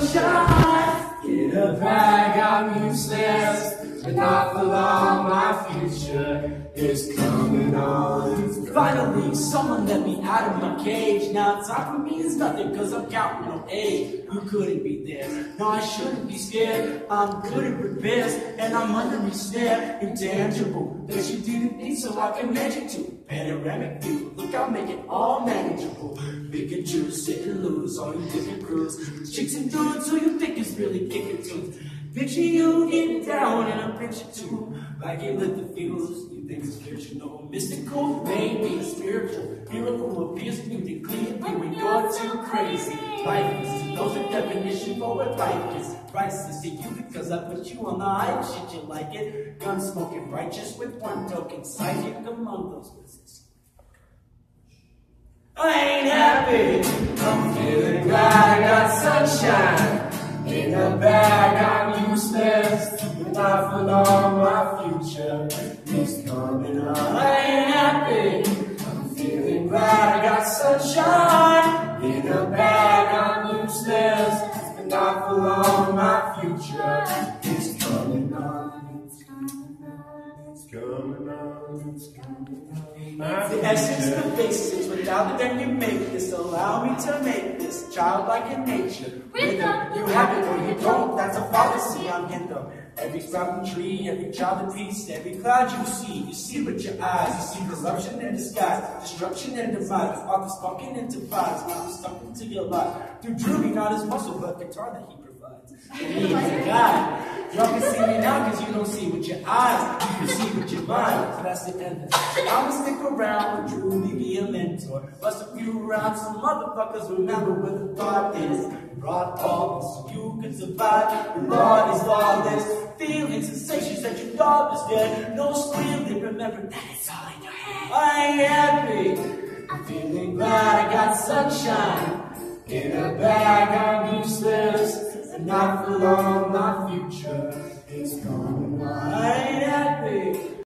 sunshine. In a bag, I'm useless. But not for long, my future is coming on. Finally, someone let me out of my cage. Now time for me is nothing, cause I'm counting on age. You couldn't be there. No, I shouldn't be scared. I'm good at repairs, and I'm under me stare. Intangible, that you didn't need, so I can mention to. Panoramic view, look, I'll make it all manageable. Big and juice, sit and all you different crews. Chicks and dudes who you think is really kicking tunes. Picture you getting down in a picture too. Like you lit the fuse, you think it's fictional, mystical, maybe spiritual. Miracle appears musically when you're too crazy. Lifeless, knows the definition for what life is. Priceless to you because I put you on the hype shit, you like it. Gun smoking, righteous with one token, psychic among those wizards. I ain't happy. I'm feeling glad I got sunshine. In the bag, I'm useless. But not for long, my future is coming on. I ain't happy. I'm feeling glad I got sunshine. In a bag, I'm useless. But not for long, my future is coming on. Coming on. It's coming on. The essence, the basics, without it then you make this. Allow me to make this childlike in nature. Rhythm, you have it or you don't, that's a fallacy. I'm in them. Every sprouting tree, every child in peace, every cloud you see, you see with your eyes. You see corruption in disguise, destruction and demise. Authors fucking into vibes, now I'm stuck into your life. Through Drury, not his muscle, but guitar that he provides. Believe in God. Y'all can see me now because you don't see with your eyes. You can see with your mind. That's the end. I'ma stick around with Drury, be a mentor. Bust a few rounds, some motherfuckers remember where the thought is. Brought all this so you can survive. The Lord is lawless. Feeling sensations that your dog is dead. No squealing, remember that it's all in your head. I ain't happy. I'm feeling glad I got sunshine. In a bag, I'm useless. And not for long,